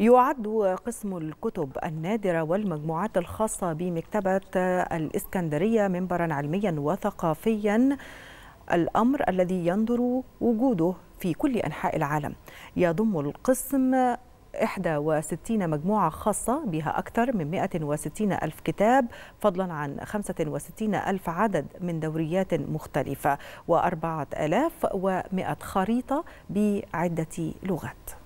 يعد قسم الكتب النادرة والمجموعات الخاصة بمكتبة الإسكندرية منبرا علميا وثقافيا. الأمر الذي ينظر وجوده في كل أنحاء العالم. يضم القسم 61 مجموعة خاصة بها أكثر من 160 ألف كتاب فضلا عن 65 ألف عدد من دوريات مختلفة و4100 خريطة بعدة لغات.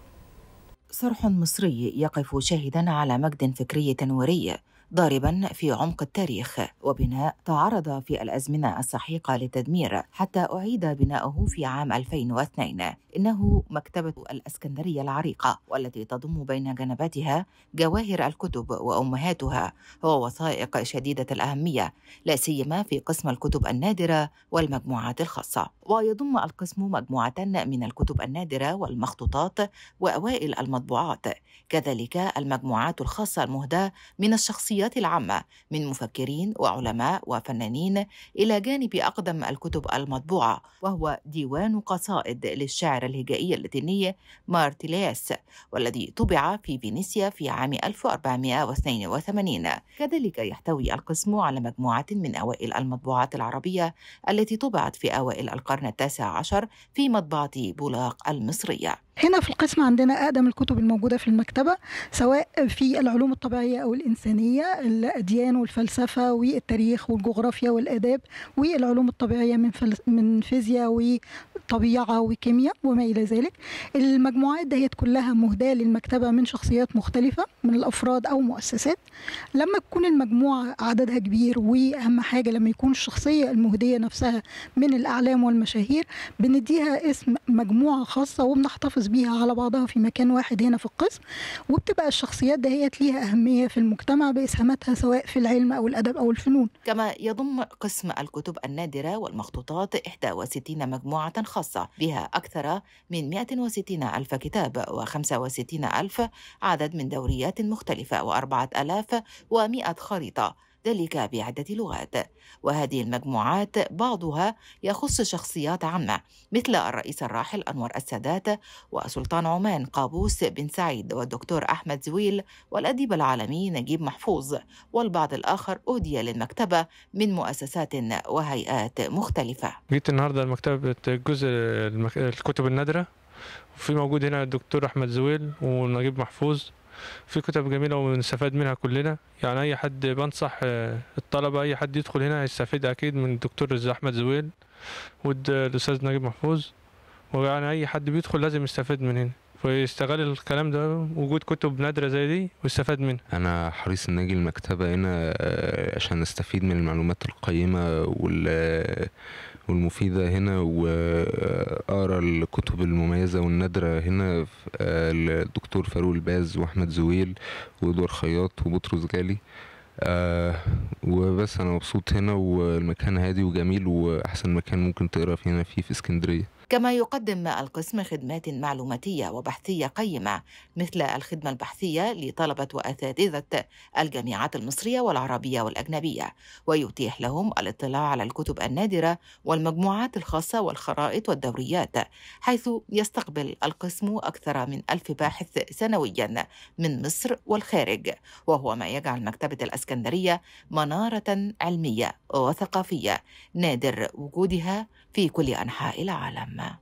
صرح مصري يقف شاهدا على مجد فكري تنويري. ضاربا في عمق التاريخ وبناء تعرض في الأزمنة السحيقة للتدمير حتى أعيد بناؤه في عام 2002 إنه مكتبة الإسكندرية العريقة والتي تضم بين جنباتها جواهر الكتب وأمهاتها ووثائق شديدة الأهمية لا سيما في قسم الكتب النادرة والمجموعات الخاصة. ويضم القسم مجموعة من الكتب النادرة والمخطوطات وأوائل المطبوعات. كذلك المجموعات الخاصة المهداة من الشخصيات الشخصيات العامة من مفكرين وعلماء وفنانين إلى جانب أقدم الكتب المطبوعة وهو ديوان قصائد للشاعر الهجائي اللاتيني مارتيلياس والذي طبع في فينيسيا في عام 1482 كذلك يحتوي القسم على مجموعة من أوائل المطبوعات العربية التي طبعت في أوائل القرن التاسع عشر في مطبعة بولاق المصرية. هنا في القسم عندنا أقدم الكتب الموجودة في المكتبة سواء في العلوم الطبيعية أو الإنسانية الأديان والفلسفة والتاريخ والجغرافيا والآداب والعلوم الطبيعية من من فيزياء وطبيعة وكيمياء وما إلى ذلك. المجموعات ديت كلها مهداة للمكتبة من شخصيات مختلفة من الأفراد أو مؤسسات. لما تكون المجموعة عددها كبير وأهم حاجة لما يكون الشخصية المهدية نفسها من الأعلام والمشاهير بنديها اسم مجموعة خاصة وبنحتفظ بيها على بعضها في مكان واحد هنا في القسم وبتبقى الشخصيات دهيت ليها أهمية في المجتمع بإسهاماتها سواء في العلم أو الأدب أو الفنون. كما يضم قسم الكتب النادرة والمخطوطات 61 مجموعة خاصة بها أكثر من 160 ألف كتاب و65 ألف عدد من دوريات مختلفة و4 ألاف ومئة خريطة. ذلك بعدة لغات وهذه المجموعات بعضها يخص شخصيات عامة مثل الرئيس الراحل أنور السادات وسلطان عمان قابوس بن سعيد والدكتور أحمد زويل والأديب العالمي نجيب محفوظ والبعض الآخر أهدي للمكتبة من مؤسسات وهيئات مختلفة. جيت النهاردة المكتبة جزء الكتب النادرة وفي موجود هنا الدكتور أحمد زويل ونجيب محفوظ. في كتب جميلة ونستفاد منها كلنا. يعني أي حد بنصح الطلبة أي حد يدخل هنا هيستفيد أكيد من الدكتور أحمد زويل والأستاذ نجيب محفوظ. ويعني أي حد بيدخل لازم يستفيد من هنا. فيستغل الكلام ده وجود كتب نادرة زي دي ويستفاد منها. أنا حريص إن أجي المكتبة هنا عشان أستفيد من المعلومات القيمة وال والمفيدة هنا وأقرأ الكتب المميزة والنادرة هنا الدكتور فاروق الباز وأحمد زويل ودور خياط وبطرس جالي آه وبس أنا مبسوط هنا والمكان هادي وجميل وأحسن مكان ممكن تقرأ فيه هنا فيه في اسكندرية. كما يقدم القسم خدمات معلوماتية وبحثية قيمة مثل الخدمة البحثية لطلبة وأساتذة الجامعات المصرية والعربية والأجنبية ويتيح لهم الاطلاع على الكتب النادرة والمجموعات الخاصة والخرائط والدوريات حيث يستقبل القسم أكثر من ألف باحث سنويا من مصر والخارج وهو ما يجعل مكتبة الأسكندرية منارة علمية وثقافية نادر وجودها في كل أنحاء العالم.